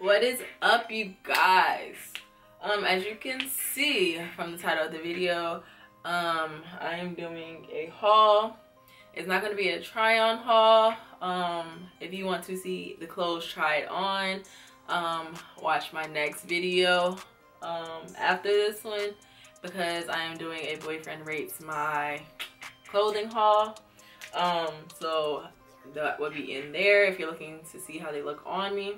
what is up you guys? Um as you can see from the title of the video um i am doing a haul. It's not going to be a try on haul. Um if you want to see the clothes tried on um watch my next video um after this one because i am doing a boyfriend rates my clothing haul. Um so that would be in there if you're looking to see how they look on me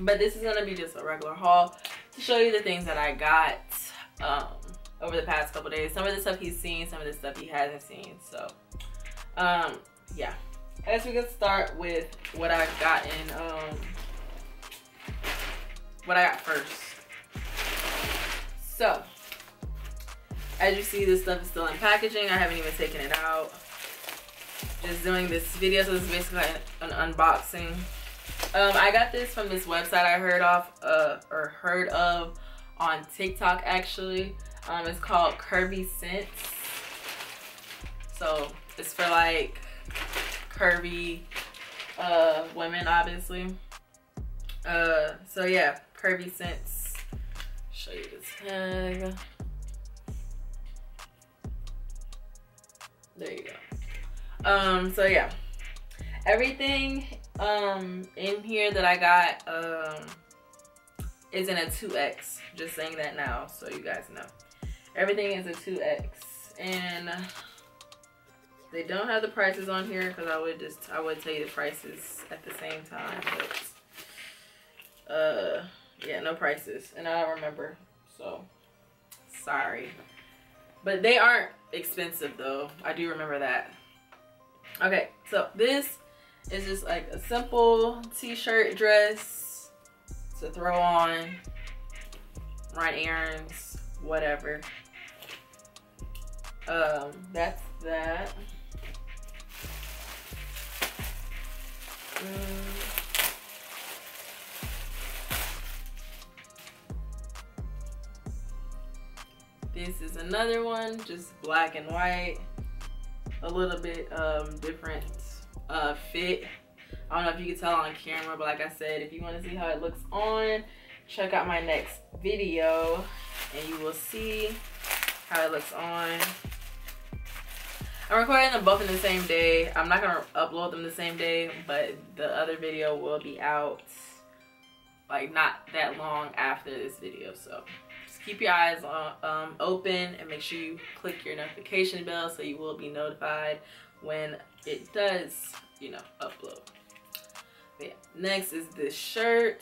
but this is gonna be just a regular haul to show you the things that I got um, over the past couple days. Some of the stuff he's seen, some of the stuff he hasn't seen. So, um, yeah. I guess we can start with what I got in, um, what I got first. So, as you see, this stuff is still in packaging. I haven't even taken it out. Just doing this video, so this is basically an unboxing um, I got this from this website I heard off uh, or heard of on TikTok actually. Um, it's called Curvy Sense. So it's for like curvy uh, women, obviously. Uh, so yeah, Curvy Sense. Show you this tag. There you go. Um, so yeah, everything um in here that I got um is in a 2X. Just saying that now so you guys know. Everything is a 2X and they don't have the prices on here because I would just I would tell you the prices at the same time but uh yeah no prices. And I don't remember so sorry. But they aren't expensive though. I do remember that. Okay so this it's just like a simple t-shirt dress to throw on, run errands, whatever. Um, that's that. Mm. This is another one, just black and white. A little bit um, different uh, fit. I don't know if you can tell on camera, but like I said, if you want to see how it looks on, check out my next video and you will see how it looks on. I'm recording them both in the same day. I'm not going to upload them the same day, but the other video will be out like not that long after this video. So just keep your eyes on, um, open and make sure you click your notification bell so you will be notified when it does, you know, upload. But yeah. Next is this shirt.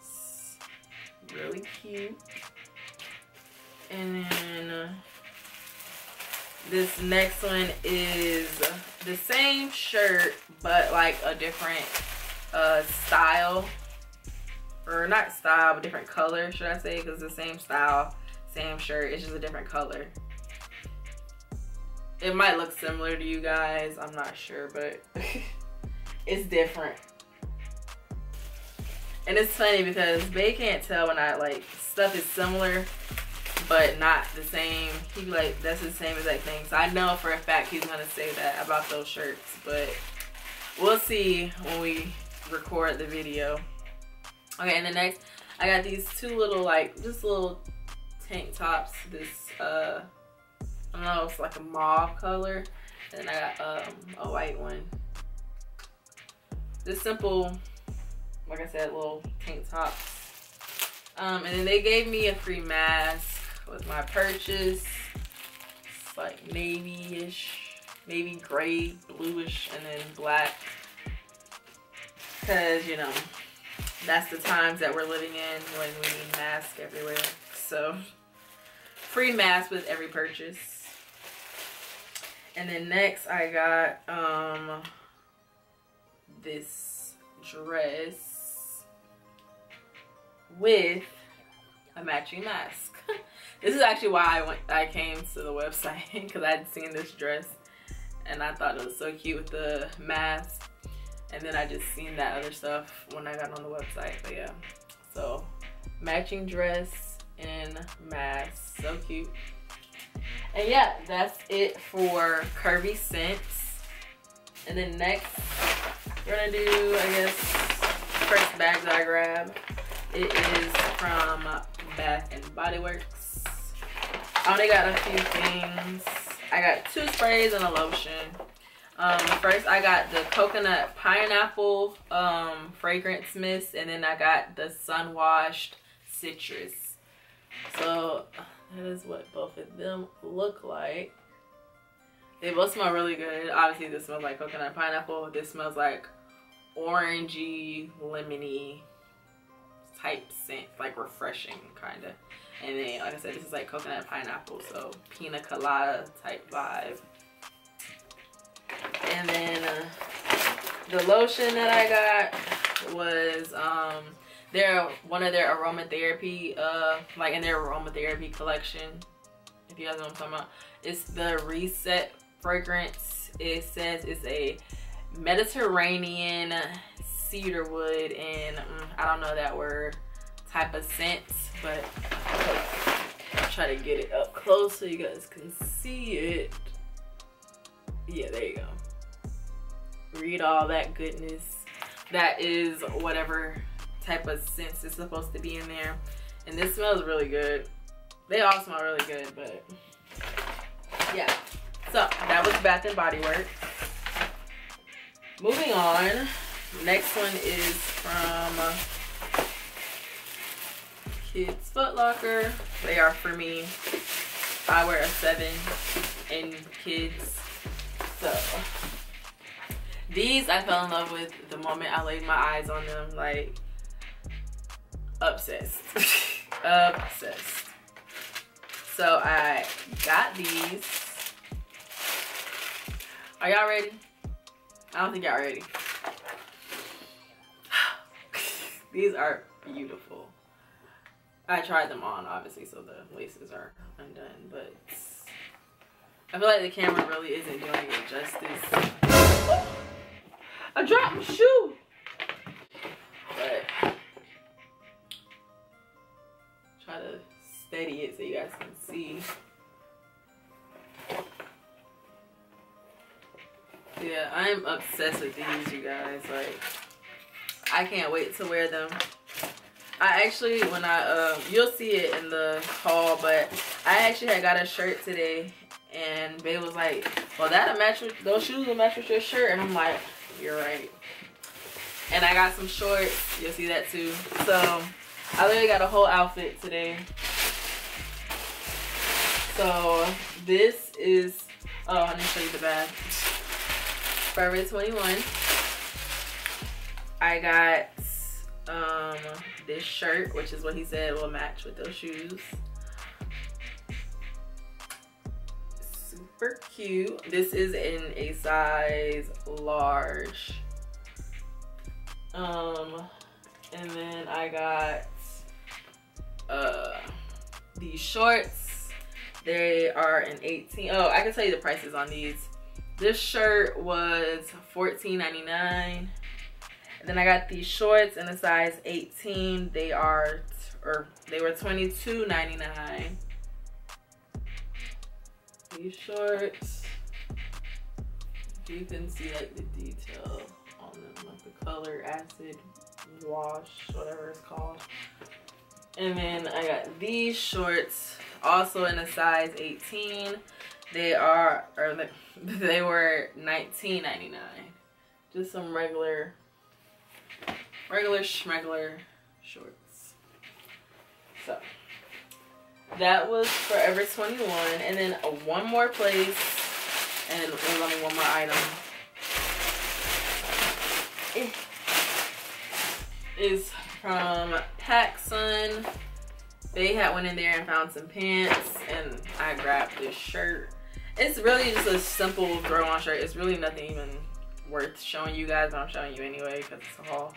It's really cute. And then uh, this next one is the same shirt, but like a different uh, style. Or not style, but different color, should I say? Because the same style, same shirt. It's just a different color it might look similar to you guys i'm not sure but it's different. And it's funny because they can't tell when i like stuff is similar but not the same. He like that's the same exact thing. So i know for a fact he's gonna say that about those shirts but we'll see when we record the video. Okay and the next i got these two little like just little tank tops this uh I don't know, it's like a mauve color. And I got um, a white one. This simple, like I said, little tank tops. Um, and then they gave me a free mask with my purchase. It's like navy-ish, navy gray, bluish, and then black. Cause, you know, that's the times that we're living in when we need masks everywhere. So, free mask with every purchase. And then next I got um this dress with a matching mask. this is actually why I went I came to the website because I'd seen this dress and I thought it was so cute with the mask. And then I just seen that other stuff when I got on the website. But yeah. So matching dress and mask. So cute. And yeah, that's it for Curvy Sense. And then next, we're gonna do, I guess, first bags that I grabbed. It is from Bath and Body Works. I only got a few things. I got two sprays and a lotion. Um, first I got the coconut pineapple um, fragrance mist and then I got the sun washed citrus. So that is what both of them look like. They both smell really good. Obviously this smells like coconut pineapple. This smells like orangey, lemony type scent, like refreshing kind of. And then, like I said, this is like coconut pineapple, so pina colada type vibe. And then uh, the lotion that I got was um their one of their aromatherapy uh like in their aromatherapy collection. If you guys know what I'm talking about, it's the Reset fragrance. It says it's a Mediterranean cedar wood and mm, I don't know that word type of scent, but I'll try to get it up close so you guys can see it. Yeah, there you go read all that goodness that is whatever type of scent is supposed to be in there. And this smells really good. They all smell really good, but yeah. So that was Bath and Body Works. Moving on, next one is from Kids Foot Locker. They are for me. I wear a seven in kids. So these I fell in love with the moment I laid my eyes on them. Like, obsessed. obsessed. So I got these. Are y'all ready? I don't think y'all ready. these are beautiful. I tried them on, obviously, so the laces are undone, but I feel like the camera really isn't doing it justice. I dropped my shoe. Steady it so you guys can see. Yeah, I'm obsessed with these, you guys. Like, I can't wait to wear them. I actually, when I, uh, you'll see it in the haul, but I actually had got a shirt today, and Babe was like, well, that'll match with, those shoes will match with your shirt, and I'm like, you're right. And I got some shorts. You'll see that too. So I literally got a whole outfit today. So this is, oh, let me show you the bag. Forever 21. I got um, this shirt, which is what he said will match with those shoes. super cute. This is in a size large. Um, and then I got uh these shorts. They are an 18. Oh, I can tell you the prices on these. This shirt was $14.99. Then I got these shorts in a size 18. They are, or they were $22.99 these shorts. You can see like the detail on them, like the color, acid, wash, whatever it's called. And then I got these shorts, also in a size 18. They are, or they were 19.99. Just some regular, regular schmegler shorts. So that was Forever 21. And then one more place. And only one more item. It is from PacSun. They had went in there and found some pants. And I grabbed this shirt. It's really just a simple throw on shirt. It's really nothing even worth showing you guys. But I'm showing you anyway because it's a haul.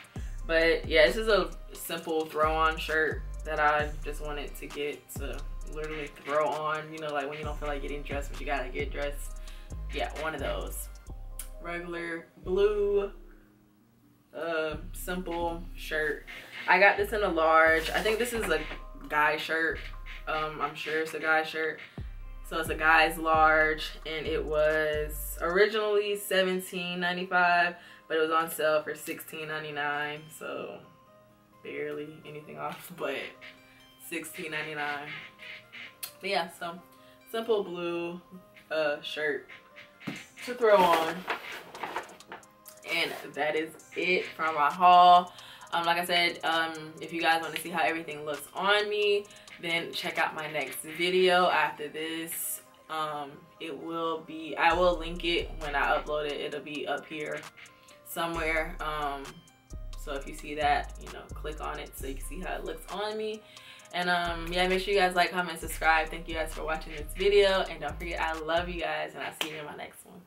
But yeah, this is a simple throw on shirt that I just wanted to get to literally throw on, you know, like when you don't feel like getting dressed, but you gotta get dressed. Yeah, one of those. Regular blue, uh, simple shirt. I got this in a large. I think this is a guy shirt. Um, I'm sure it's a guy shirt. So it's a guy's large and it was originally $17.95, but it was on sale for $16.99. So barely anything off, but $16.99. But yeah, so simple blue uh, shirt to throw on. And that is it from my haul. Um, like I said, um, if you guys want to see how everything looks on me, then check out my next video after this. Um, it will be, I will link it when I upload it. It'll be up here somewhere. Um, so if you see that, you know, click on it so you can see how it looks on me. And um, yeah, make sure you guys like, comment, subscribe. Thank you guys for watching this video. And don't forget, I love you guys and I'll see you in my next one.